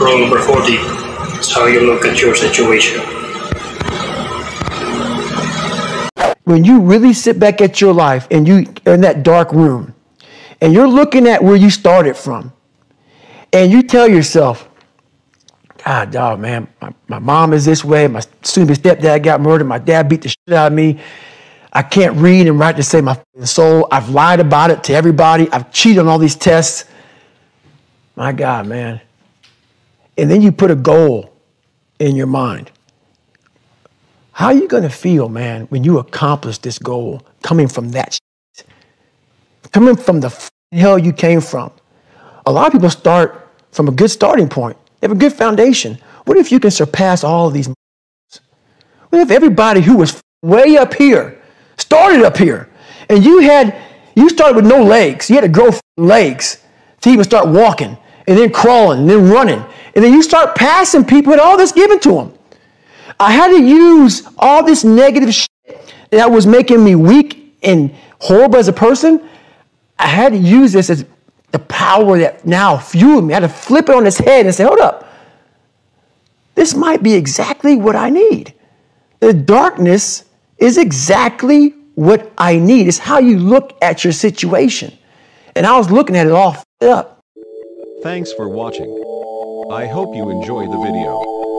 Rule number 40 is how you look at your situation. When you really sit back at your life and you are in that dark room and you're looking at where you started from and you tell yourself, God, dog, man, my, my mom is this way. My soon be stepdad got murdered. My dad beat the shit out of me. I can't read and write to save my soul. I've lied about it to everybody. I've cheated on all these tests. My God, man. And then you put a goal in your mind. How are you going to feel, man, when you accomplish this goal coming from that shit? Coming from the hell you came from. A lot of people start from a good starting point. They have a good foundation. What if you can surpass all of these? What if everybody who was way up here started up here and you had you started with no legs. You had to grow legs to even start walking and then crawling and then running. And then you start passing people and all this given to them. I had to use all this negative shit that was making me weak and horrible as a person. I had to use this as the power that now fueled me. I had to flip it on its head and say, hold up. This might be exactly what I need. The darkness is exactly what I need. It's how you look at your situation. And I was looking at it all up. Thanks for watching. I hope you enjoy the video.